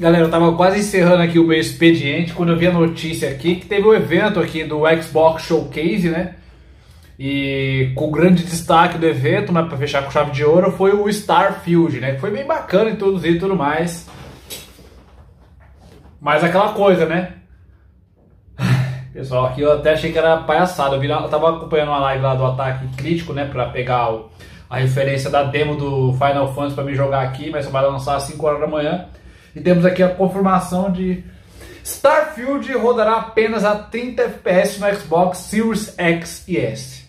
Galera, eu tava quase encerrando aqui o meu expediente quando eu vi a notícia aqui que teve um evento aqui do Xbox Showcase, né? E com o grande destaque do evento, né, para fechar com chave de ouro, foi o Starfield, né? Que foi bem bacana introduzido e tudo mais. Mas aquela coisa, né? Pessoal, aqui eu até achei que era palhaçada. Eu, vi, eu tava acompanhando uma live lá do Ataque Crítico, né? Pra pegar o, a referência da demo do Final Fantasy pra me jogar aqui, mas só vai lançar às 5 horas da manhã. E temos aqui a confirmação de Starfield rodará apenas a 30 FPS no Xbox Series X e S.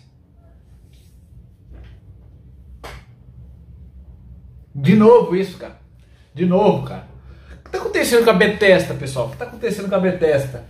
De novo isso, cara. De novo, cara. O que está acontecendo com a Bethesda, pessoal? O que está acontecendo com a Bethesda?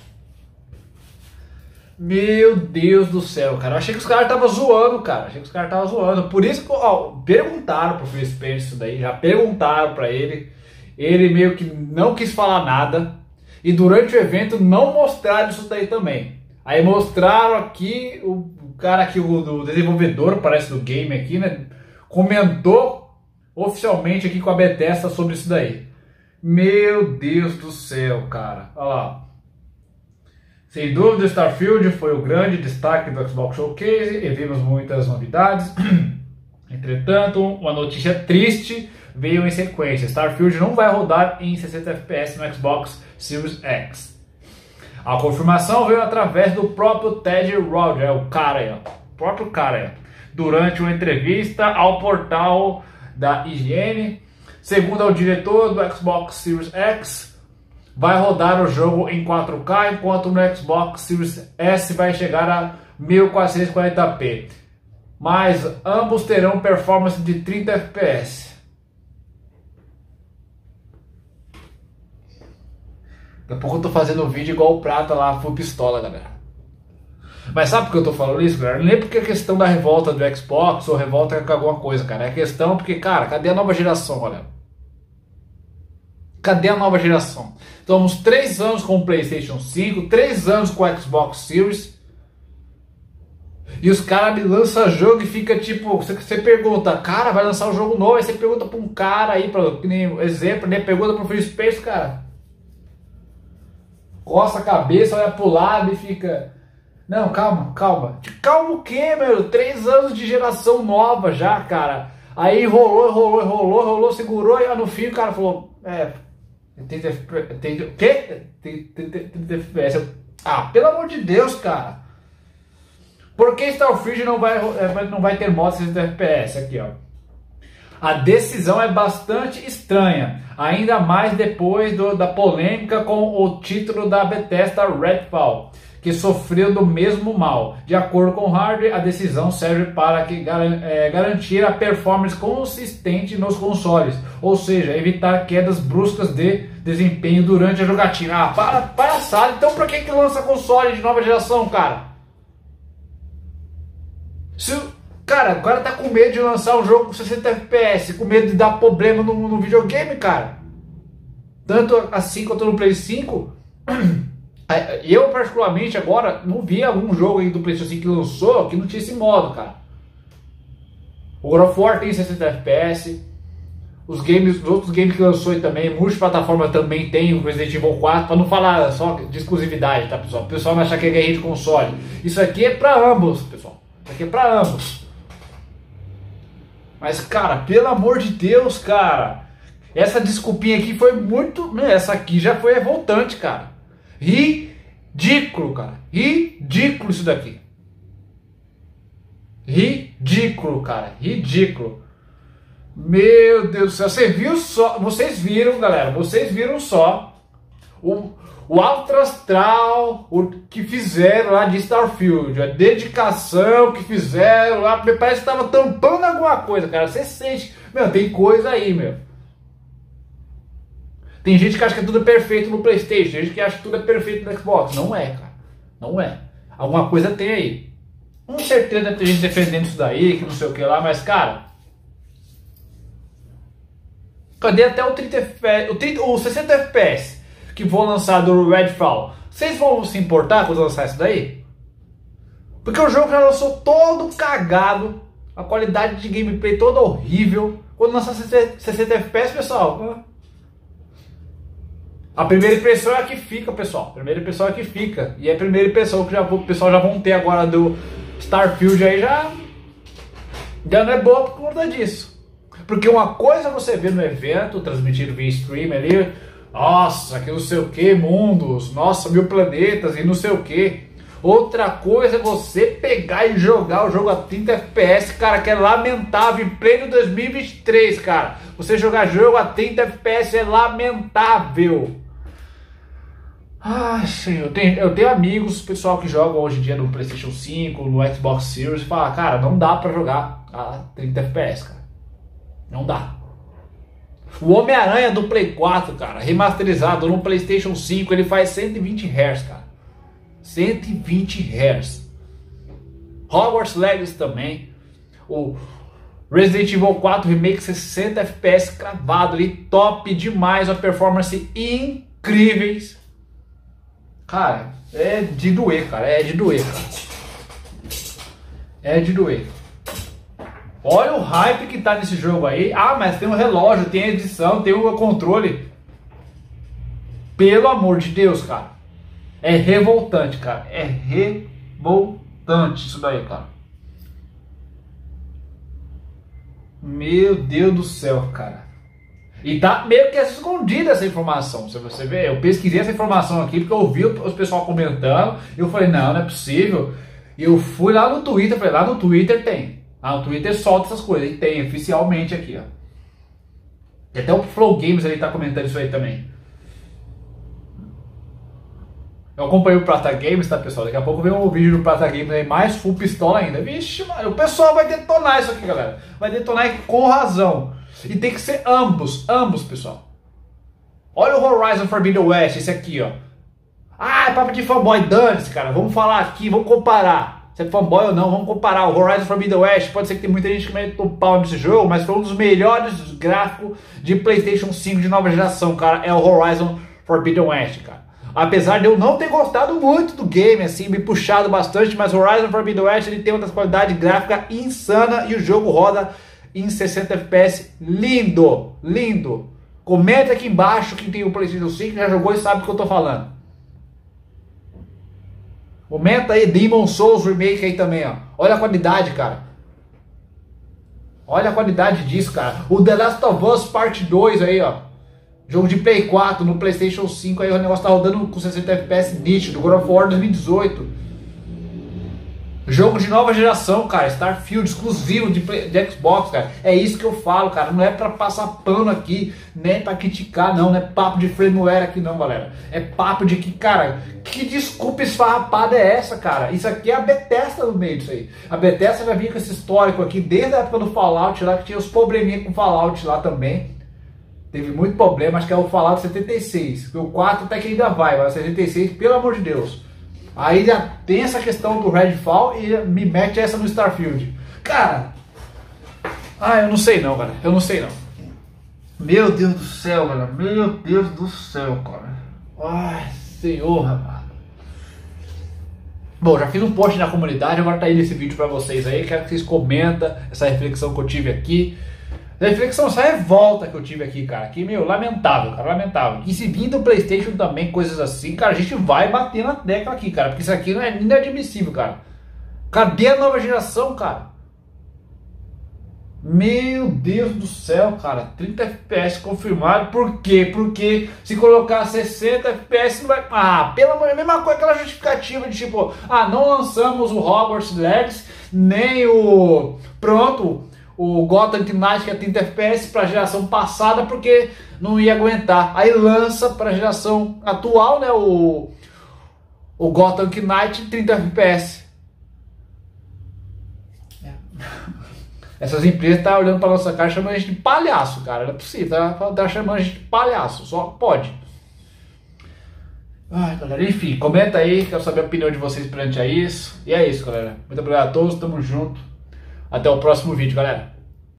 Meu Deus do céu, cara. Eu achei que os caras estavam zoando, cara. Achei que os caras estavam zoando. Por isso que, ó, perguntaram pro Phil Spencer isso daí. Já perguntaram para ele. Ele meio que não quis falar nada. E durante o evento não mostraram isso daí também. Aí mostraram aqui o, cara aqui, o desenvolvedor, parece do game aqui, né? Comentou oficialmente aqui com a Bethesda sobre isso daí. Meu Deus do céu, cara. Olha lá. Sem dúvida, Starfield foi o grande destaque do Xbox Showcase e vimos muitas novidades. Entretanto, uma notícia triste veio em sequência. Starfield não vai rodar em 60 FPS no Xbox Series X. A confirmação veio através do próprio Ted Roger, é o cara o próprio cara durante uma entrevista ao portal da IGN. Segundo o diretor do Xbox Series X, vai rodar o jogo em 4K, enquanto no Xbox Series S vai chegar a 1440p. Mas ambos terão performance de 30 FPS. Daqui a pouco eu tô fazendo um vídeo igual o Prata lá, full pistola, galera. Mas sabe por que eu tô falando isso, galera? Nem porque é questão da revolta do Xbox ou revolta com alguma coisa, cara. É questão porque, cara, cadê a nova geração, olha? Cadê a nova geração? Estamos três anos com o PlayStation 5, três anos com o Xbox Series. E os caras me lançam jogo e fica tipo, você, pergunta, cara, vai lançar um jogo novo, aí você pergunta pra um cara aí, pra, exemplo, né? Pergunta pro Free Space, cara. Coça a cabeça, olha pro lado e fica. Não, calma, calma. Calma o quê, meu? Três anos de geração nova já, cara. Aí rolou, rolou, rolou, rolou, segurou, e no fim o cara falou, é, tem, tem, o quê? Tem, tem, tem, tem FPS. Ah, pelo amor de Deus, cara. Por que Starfield não vai, não vai ter modo 60 FPS? Aqui, ó. A decisão é bastante estranha, ainda mais depois do, da polêmica com o título da Bethesda Redfall que sofreu do mesmo mal. De acordo com Harvey, a decisão serve para que, é, garantir a performance consistente nos consoles, ou seja, evitar quedas bruscas de desempenho durante a jogatina. Ah, para, palhaçada, então para que, que lança console de nova geração, cara? Se, cara, o cara tá com medo de lançar um jogo com 60 FPS, com medo de dar problema no, no videogame, cara. Tanto assim quanto no Play 5. Eu, particularmente, agora não vi algum jogo aí do PlayStation 5 que lançou que não tinha esse modo, cara. O God of War tem 60 FPS. Os games, os outros games que lançou aí também, multiplataforma também tem, o Resident Evil 4, para não falar só de exclusividade, tá, pessoal? O pessoal vai achar que é guerra de console. Isso aqui é para ambos, pessoal. Isso aqui é para ambos. Mas, cara, pelo amor de Deus, cara. Essa desculpinha aqui foi muito. Né, essa aqui já foi revoltante, cara. Ridículo, cara. Ridículo isso daqui. Ridículo, cara. Ridículo. Meu Deus do céu. Você viu só. Vocês viram, galera. Vocês viram só o, o alto astral o que fizeram lá de Starfield. A dedicação que fizeram lá. Parece que estava tampando alguma coisa, cara. Você sente. Meu, tem coisa aí, meu. Tem gente que acha que tudo é perfeito no PlayStation, tem gente que acha que tudo é perfeito no Xbox. Não é, cara. Não é. Alguma coisa tem aí. Com certeza tem gente defendendo isso daí, que não sei o que lá, mas, cara. Cadê até o 30 FPS, o, 30, o 60 FPS que vão lançar do Redfall? Vocês vão se importar quando lançar isso daí? Porque o jogo já lançou todo cagado, a qualidade de gameplay toda horrível. Quando lançar 60 FPS, pessoal, A primeira impressão é a que fica, pessoal. A primeira impressão é a que fica. E é a primeira impressão que já, o pessoal já vão ter agora do Starfield aí já, já não é boa por conta disso. Porque uma coisa você vê no evento, transmitido via stream ali, nossa, que não sei o que, mundos, nossa, mil planetas e não sei o que. Outra coisa é você pegar e jogar o jogo a 30 FPS, cara, que é lamentável em pleno 2023, cara. Você jogar jogo a 30 FPS é lamentável. Ai, senhor, eu tenho, amigos, pessoal que joga hoje em dia no PlayStation 5, no Xbox Series, e fala, cara, não dá pra jogar a 30 FPS, cara. Não dá. O Homem-Aranha do Play 4, cara, remasterizado no PlayStation 5, ele faz 120 Hz, cara. 120 Hz. Hogwarts Legacy também. O Resident Evil 4 Remake 60 FPS cravado ali, top demais, a performance incríveis. Cara, é de doer, cara, é de doer, cara. É de doer. Olha o hype que tá nesse jogo aí. Ah, mas tem um relógio, tem a edição, tem o controle. Pelo amor de Deus, cara. É revoltante, cara. É revoltante isso daí, cara. Meu Deus do céu, cara. E tá meio que escondida essa informação. Se você ver, eu pesquisei essa informação aqui porque eu ouvi os pessoal comentando. Eu falei, não, não é possível. E eu fui lá no Twitter, falei, lá no Twitter tem. Ah, o Twitter solta essas coisas. E tem oficialmente aqui, ó. E até o Flow Games ele tá comentando isso aí também. Eu acompanho o Prata Games, tá, pessoal? Daqui a pouco vem um vídeo do Prata Games aí, mais full pistola ainda. Vixe, mano, o pessoal vai detonar isso aqui, galera. Vai detonar com razão. E tem que ser ambos, ambos, pessoal. Olha o Horizon Forbidden West, esse aqui, ó. Ah, é papo de fanboy, dane-se, cara. Vamos falar aqui, vamos comparar. Se é fanboy ou não, vamos comparar. O Horizon Forbidden West, pode ser que tem muita gente que mete o pau nesse jogo, mas foi um dos melhores gráficos de PlayStation 5 de nova geração, cara. É o Horizon Forbidden West, cara. Apesar de eu não ter gostado muito do game, assim, me puxado bastante, mas Horizon Forbidden West ele tem uma qualidade gráfica insana e o jogo roda em 60 FPS lindo, lindo. Comenta aqui embaixo quem tem o PlayStation 5 já jogou e sabe o que eu tô falando. Comenta aí Demon Souls Remake aí também, ó. Olha a qualidade, cara. Olha a qualidade disso, cara. O The Last of Us Part 2 aí, ó. Jogo de Play 4 no PlayStation 5 aí o negócio tá rodando com 60 FPS nítido. God of War 2018. Jogo de nova geração, cara. Starfield exclusivo de, de, Xbox, cara. É isso que eu falo, cara. Não é pra passar pano aqui, nem pra criticar, não. Não é papo de firmware aqui, não, galera. É papo de que, cara, que desculpa esfarrapada é essa, cara? Isso aqui é a Bethesda no meio disso aí. A Bethesda já vinha com esse histórico aqui desde a época do Fallout lá, que tinha os probleminha com Fallout lá também. Teve muito problema, acho que é o Fallout 76. O 4 até que ainda vai, mas o 76, pelo amor de Deus. Aí já tem essa questão do Redfall e me mete essa no Starfield. Cara, ah, eu não sei não, cara. Eu não sei não. Meu Deus do céu, cara. Meu Deus do céu, cara. Ai, senhor, rapaz. Bom, já fiz um post na comunidade, agora tá aí nesse vídeo pra vocês aí. Quero que vocês comentem essa reflexão que eu tive aqui. Reflexão, essa revolta que eu tive aqui, cara. Que, meu, lamentável, cara, lamentável. E se vir do Playstation também, coisas assim, cara, a gente vai bater na tecla aqui, cara. Porque isso aqui não é inadmissível, cara. Cadê a nova geração, cara? Meu Deus do céu, cara. 30 FPS confirmado. Por quê? Porque se colocar 60 FPS não vai. Ah, pelo amor de mesma coisa, aquela justificativa de tipo, ah, não lançamos o Hogwarts Legacy, nem o. Pronto o Gotham Knight que é 30 FPS para a geração passada porque não ia aguentar. Aí lança para a geração atual, né, o o Gotham Knight 30 FPS. É. Essas empresas estão tá olhando para nossa cara chamando a gente de palhaço, cara. Não é possível, tá, tá chamando a gente de palhaço, só pode. Ai, galera, enfim, comenta aí, quero saber a opinião de vocês perante a isso. E é isso, galera. Muito obrigado a todos, tamo junto. Até o próximo vídeo, galera.